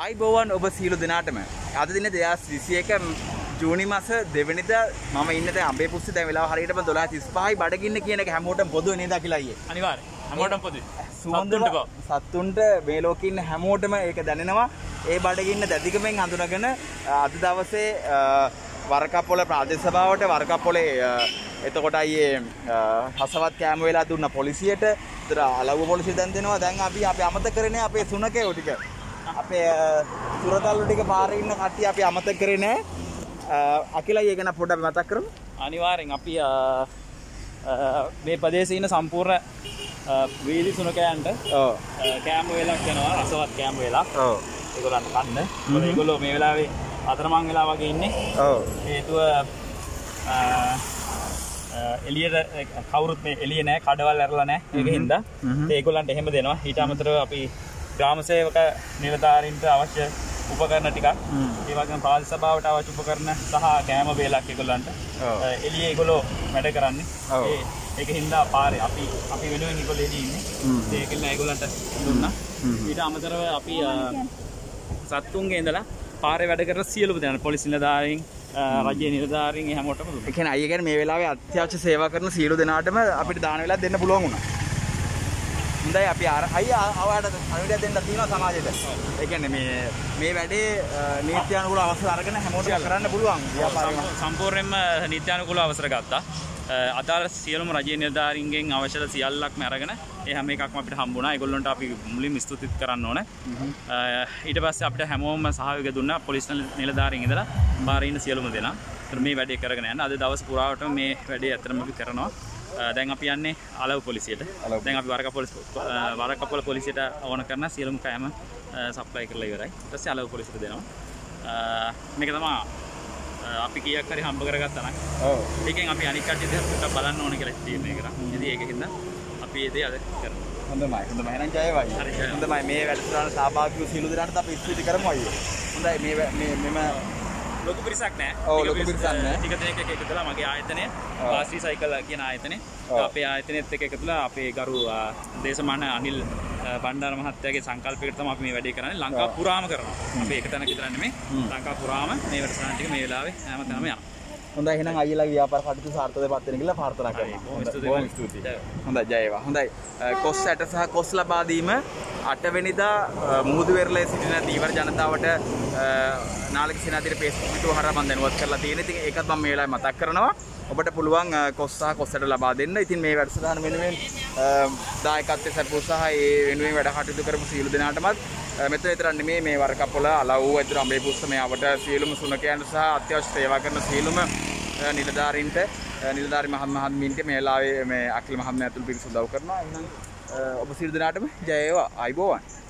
ආයිබෝවන් ඔබ සීලු දෙනාටම. අද දින දෙදස් විසියක ජූනි මස දෙවනිද ම ඉන්න අබේ පුස්ස දැවෙලා හරිටම දොලා තිස්පායි බඩගන්න කියන හැමෝට පොද නේද කියලායේ අනිවාර් හැමෝටම් පොද සුවන්දුට සත්තුන්ට මේලෝකින්න හැමෝටම ඒක දැනෙනවා. ඒ බඩගන්න දැතිකමෙන් හඳුනගෙන අද දවසේ වරකපොල ප්‍රාදේශභාවට වරකපොලේ එතකොට අයේ හසවත් කෑම වෙලා දුන්න පොලිසියට. තර අලව පොලිසි දැන් දෙනවා. දැන් අපි අප අමත කරන අපේ සුනක ඔටික අපේ සුරතල්ලු ටික පාරඉන්න කට්ටිය අපි අමත කරන අකිලා ඒගෙන පොඩ මතක් කරම. අනිවාරෙන් අපි මේ ප්‍රදේශීන සම්පූර්ණ වීදි සුනකයන්ට කෑම වෙලක් යනවා රසවත් කෑම වෙලා ඒගොලන්න කන්න. ඒගොලෝ මේ වෙලාවේ අතරමං වෙලා වගේ ඉන්නේ. හේතුව එලියට කවරුත් මේ එලිය නෑ කඩවල් ඇරලා නෑ. ඒක හින්දා ඒගොල්ලන්ට එහෙම දෙනවා. ඊට අමතරව අපි ග්‍රාමසේවක නිලධාරීන්ට අවශ්‍ය උපකරණ ටිකක්. ඒ වගේම පාලි සභාවට අවශ්‍ය උපකරණ සහ කෑම වේලක් ඒගොල්ලන්ට. එළිය ඒගොල්ලෝ වැඩ කරන්නේ. ඒක හින්දා පාරේ අපි අපි වෙනුවෙන් ඒගොල්ලෝ එළිය ඉන්නේ. ඒකෙන් ඒගොල්ලන්ට දුන්නා. ඊට අමතරව අපි සත්තුන්ගේ ඉඳලා පාරේ වැඩ කරන සියලුම දෙනා පොලිස් නිලධාරීන් රජය නිලධාරීන් හැමෝටම දුන්නා. ඒ කියන්නේ අයියගෙන මේ වෙලාවේ අත්‍යවශ්‍ය සේවා කරන සියලු දෙනාටම අපිට දාන වෙලා දෙන්න පුළුවන් වුණා. හොඳයි අපි අර අයියා අවාට අනුවිඩයක් දෙන්න තියෙනවා සමාජයට. ඒ කියන්නේ මේ මේ වැඩේ නීත්‍යානුකූල අවසර අරගෙන හැමෝටම කරන්න පුළුවන්. සම්පූර්ණයෙන්ම නීත්‍යානුකූල අවසර ගත්තා. අදාළ සියලුම රජය නිලධාරීන්ගෙන් අවශ්‍ය සියල්ලක්ම අරගෙන ඒ හැම එකක්ම අපිට හම්බුණා. ඒගොල්ලන්ට අපි මුලින්ම ස්තුතිත් කරන්න ඕනේ. ඊට පස්සේ අපිට හැමෝම සහයෝගය දුන්නා පොලිස් නිලධාරීන් ඉඳලා බාරේ ඉන්න සියලුම දෙනා. මේ වැඩේ කරගෙන යන්න. අද දවස් පුරාවටම මේ වැඩේ ඇත්තටම අපි කරනවා. දැන් අපි යන්නේ අලව පොලිසියට. දැන් අපි වරක පොලිස් වරකපොල පොලිසියට ඕන කරන සියලුම කෑම සප්ලයි කරලා ඉවරයි. ඊට පස්සේ අලව පොලිසියට දෙනවා. මේක තමයි අපි කියක් හරි හම්බ කරගත්තා නම් ඔව් ඒකෙන් අපි අනික් කට්ටිය දෙහත් බලන්න ඕන කියලා තීරණය කරා. ඉතින් ඒකකින්ද අපි ඒ දේ අද කරනවා. හොඳමයි හොඳමයි එහෙනම් ජය වයි. හොඳමයි මේ වැඩසටහන සහභාගී වූ සියලු දෙනාට අපි ස්තුති කරමු අයියෝ. හොඳයි මේ මේ මෙම ලොකු පිරිසක් නෑ. ලොකු පිරිසක් ටික දෙනෙක් එක එකතු වෙලා මගේ ආයතනය වාස්ටි සයිකල් කියන ආයතනය. අපේ ආයතනෙත් එක්ක එකතු වෙලා අපේ ගරු දේශමාන අනිල් බණ්ඩාර මහත්තයාගේ සංකල්පයකට තමයි අපි මේ වැඩේ කරන්නේ. ලංකාව පුරාම කරනවා. අපි එක තැනක විතර නෙමෙයි. ලංකාව පුරාම මේ වැඩසටහන ටික මේ වෙලාවේ හැම තැනම යනවා. හොඳයි එහෙනම් අයියලාගේ ව්‍යාපාර කටයුතු සාර්ථකව පත් වෙන කියලා ප්‍රාර්ථනා කරනවා. බොහොම ස්තුතියි. හොඳයි. ජය වේවා හොඳයි. කොස් ඇට සහ කොස් ලබා දීම 8 වෙනිදා මුහුදු වෙරළේ සිටින දීවර ජනතාවට නාලක සේනාධිපති Facebook පිටුව හරහා මම දැනුවත් කරලා තියෙනවා. ඉතින් ඒකත් මම මේ වෙලාවේ මතක් කරනවා. ඔබට පුළුවන් කොස් සහ කොස්සට ලබා දෙන්න. ඉතින් මේ වැඩසටහන වෙනුවෙන් දායකත්වයේ සැපුව සහ ඒ වෙනුවෙන් වැඩ කටයුතු කරපු සියලු දෙනාටමත් මෙතන විතරක් නෙමෙයි මේ වරකපොළ අලව්ව ඇතුළු අඹේ පුස්ස මේ අවට සියලුම සුනකයන්ට සහ අත්‍යවශ්‍ය සේවා කරන සියලුම නිලධාරීන්ට නිලධාරි මහත් මහත්මීන්ට මේ වෙලාවේ මේ අකිල මහත්මයා ඇතුළු පිරිස උදව් කරනවා. එහෙනම් ඔබ සියලු දෙනාටම ජය වේවා. ආයිබෝවන්.